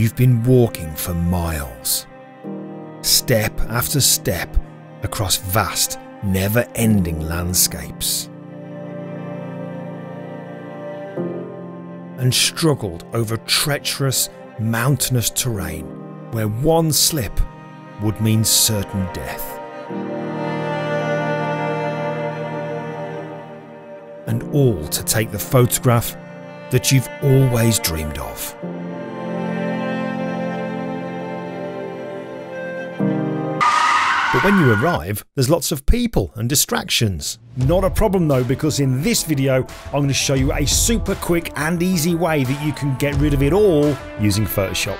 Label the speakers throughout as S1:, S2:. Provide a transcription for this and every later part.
S1: you've been walking for miles. Step after step across vast, never ending landscapes. And struggled over treacherous, mountainous terrain where one slip would mean certain death. And all to take the photograph that you've always dreamed of. But when you arrive, there's lots of people and distractions. Not a problem though, because in this video, I'm going to show you a super quick and easy way that you can get rid of it all using Photoshop.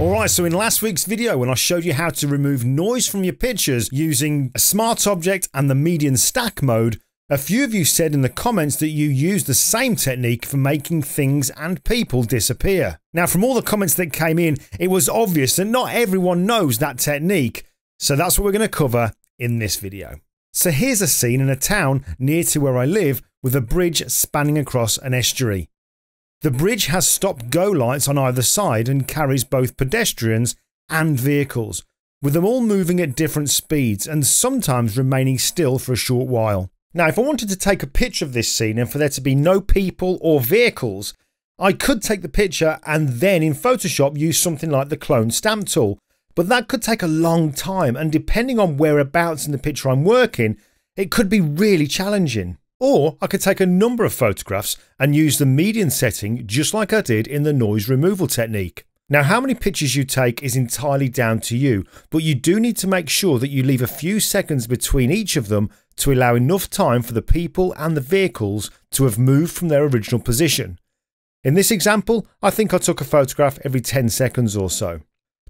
S1: Alright, so in last week's video when I showed you how to remove noise from your pictures using a smart object and the median stack mode, a few of you said in the comments that you use the same technique for making things and people disappear. Now from all the comments that came in, it was obvious that not everyone knows that technique, so that's what we're going to cover in this video. So here's a scene in a town near to where I live with a bridge spanning across an estuary. The bridge has stop go lights on either side and carries both pedestrians and vehicles, with them all moving at different speeds and sometimes remaining still for a short while. Now, if I wanted to take a picture of this scene and for there to be no people or vehicles, I could take the picture and then in Photoshop use something like the clone stamp tool, but that could take a long time and depending on whereabouts in the picture I'm working, it could be really challenging. Or I could take a number of photographs and use the median setting just like I did in the noise removal technique. Now how many pictures you take is entirely down to you, but you do need to make sure that you leave a few seconds between each of them to allow enough time for the people and the vehicles to have moved from their original position. In this example, I think I took a photograph every 10 seconds or so.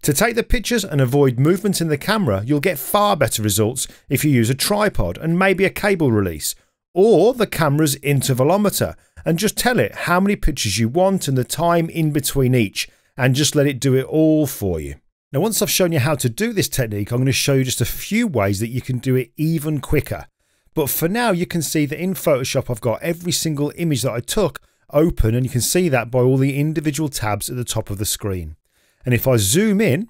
S1: To take the pictures and avoid movement in the camera, you'll get far better results if you use a tripod and maybe a cable release, or the camera's intervalometer and just tell it how many pictures you want and the time in between each and just let it do it all for you. Now once I've shown you how to do this technique I'm going to show you just a few ways that you can do it even quicker. But for now you can see that in Photoshop I've got every single image that I took open and you can see that by all the individual tabs at the top of the screen. And if I zoom in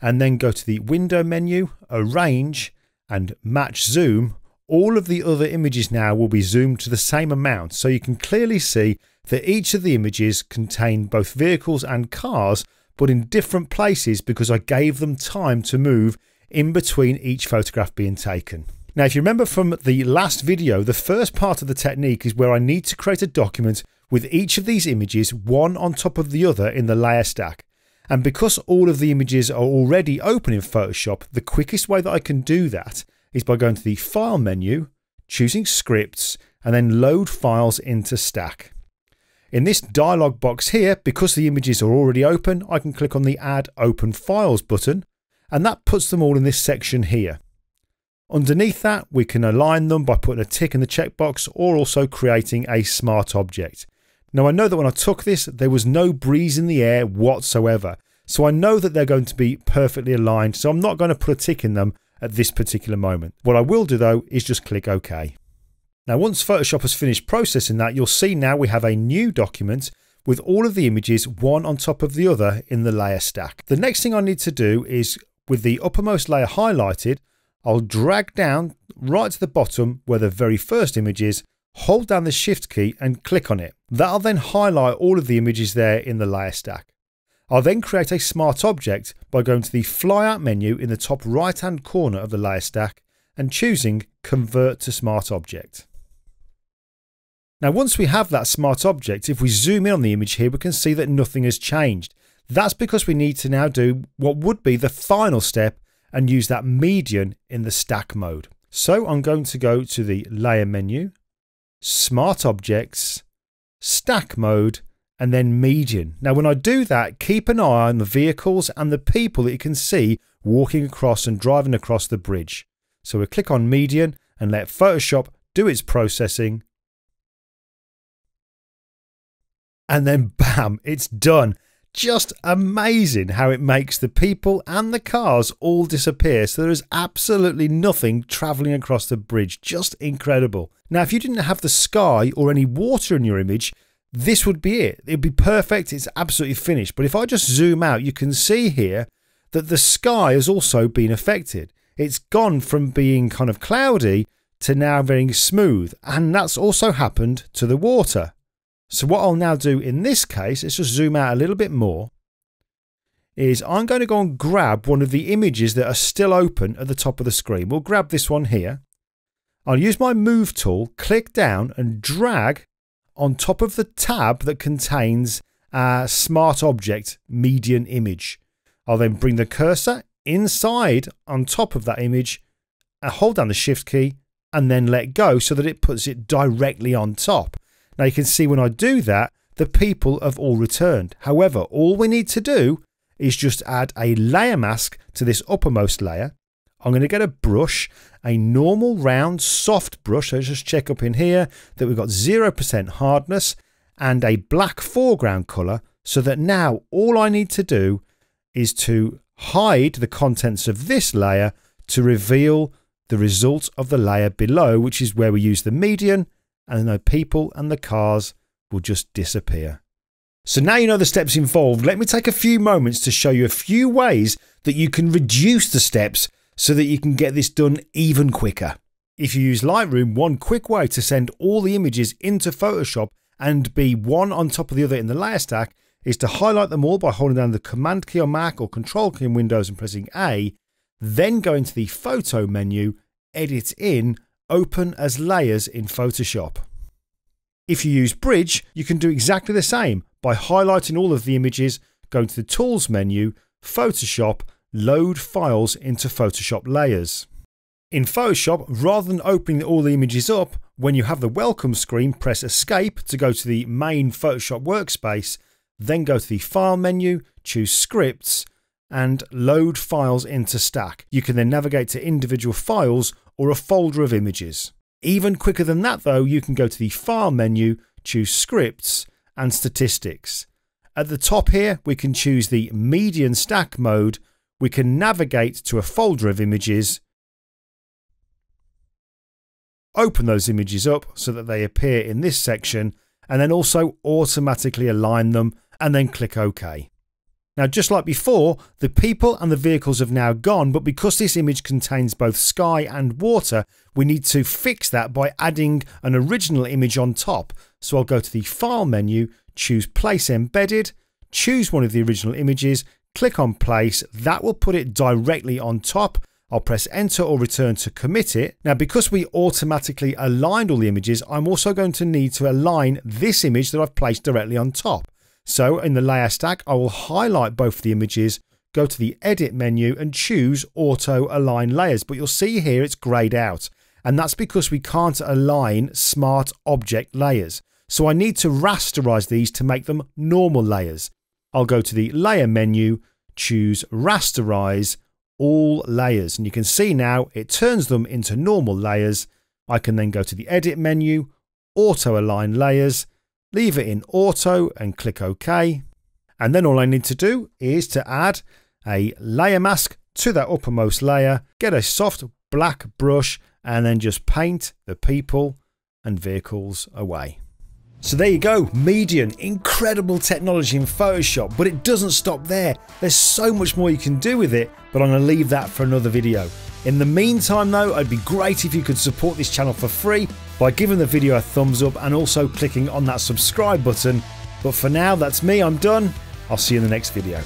S1: and then go to the window menu, arrange and match zoom, all of the other images now will be zoomed to the same amount so you can clearly see that each of the images contain both vehicles and cars but in different places because I gave them time to move in between each photograph being taken. Now if you remember from the last video the first part of the technique is where I need to create a document with each of these images one on top of the other in the layer stack. And because all of the images are already open in Photoshop, the quickest way that I can do that is by going to the File menu, choosing Scripts, and then Load Files into Stack. In this dialog box here, because the images are already open, I can click on the Add Open Files button, and that puts them all in this section here. Underneath that, we can align them by putting a tick in the checkbox or also creating a smart object. Now I know that when I took this, there was no breeze in the air whatsoever. So I know that they're going to be perfectly aligned. So I'm not going to put a tick in them at this particular moment. What I will do though is just click OK. Now once Photoshop has finished processing that you'll see now we have a new document with all of the images one on top of the other in the layer stack. The next thing I need to do is with the uppermost layer highlighted I'll drag down right to the bottom where the very first image is hold down the shift key and click on it. That'll then highlight all of the images there in the layer stack. I'll then create a smart object by going to the flyout menu in the top right hand corner of the layer stack and choosing convert to smart object. Now once we have that smart object, if we zoom in on the image here we can see that nothing has changed. That's because we need to now do what would be the final step and use that median in the stack mode. So I'm going to go to the layer menu, smart objects, stack mode and then median. Now, when I do that, keep an eye on the vehicles and the people that you can see walking across and driving across the bridge. So we'll click on median and let Photoshop do its processing. And then bam, it's done. Just amazing how it makes the people and the cars all disappear. So there is absolutely nothing traveling across the bridge. Just incredible. Now, if you didn't have the sky or any water in your image, this would be it. It'd be perfect. It's absolutely finished. But if I just zoom out, you can see here that the sky has also been affected. It's gone from being kind of cloudy to now being smooth. And that's also happened to the water. So what I'll now do in this case, let's just zoom out a little bit more, is I'm going to go and grab one of the images that are still open at the top of the screen. We'll grab this one here. I'll use my move tool, click down and drag on top of the tab that contains a smart object median image. I'll then bring the cursor inside on top of that image, and hold down the shift key and then let go so that it puts it directly on top. Now you can see when I do that, the people have all returned. However, all we need to do is just add a layer mask to this uppermost layer. I'm going to get a brush, a normal round soft brush. So just check up in here that we've got 0% hardness and a black foreground color so that now all I need to do is to hide the contents of this layer to reveal the result of the layer below, which is where we use the median and the people and the cars will just disappear. So now you know the steps involved, let me take a few moments to show you a few ways that you can reduce the steps so that you can get this done even quicker. If you use Lightroom, one quick way to send all the images into Photoshop and be one on top of the other in the layer stack is to highlight them all by holding down the Command key on Mac or Control key in Windows and pressing A, then go into the Photo menu, Edit in, open as layers in Photoshop. If you use Bridge, you can do exactly the same by highlighting all of the images, going to the Tools menu, Photoshop, load files into Photoshop layers. In Photoshop, rather than opening all the images up, when you have the welcome screen, press Escape to go to the main Photoshop workspace, then go to the File menu, choose Scripts, and load files into Stack. You can then navigate to individual files or a folder of images. Even quicker than that, though, you can go to the File menu, choose Scripts and Statistics. At the top here, we can choose the Median Stack mode. We can navigate to a folder of images, open those images up so that they appear in this section, and then also automatically align them, and then click OK. Now, just like before, the people and the vehicles have now gone, but because this image contains both sky and water, we need to fix that by adding an original image on top. So I'll go to the File menu, choose Place Embedded, choose one of the original images, click on Place, that will put it directly on top. I'll press enter or return to commit it. Now, because we automatically aligned all the images, I'm also going to need to align this image that I've placed directly on top. So in the layer stack, I will highlight both the images, go to the edit menu and choose auto align layers. But you'll see here it's grayed out. And that's because we can't align smart object layers. So I need to rasterize these to make them normal layers. I'll go to the layer menu, choose rasterize all layers. And you can see now it turns them into normal layers. I can then go to the edit menu, auto align layers, leave it in auto and click OK. And then all I need to do is to add a layer mask to that uppermost layer, get a soft black brush and then just paint the people and vehicles away. So there you go, Median, incredible technology in Photoshop, but it doesn't stop there. There's so much more you can do with it, but I'm going to leave that for another video. In the meantime though, it'd be great if you could support this channel for free by giving the video a thumbs up and also clicking on that subscribe button. But for now, that's me, I'm done. I'll see you in the next video.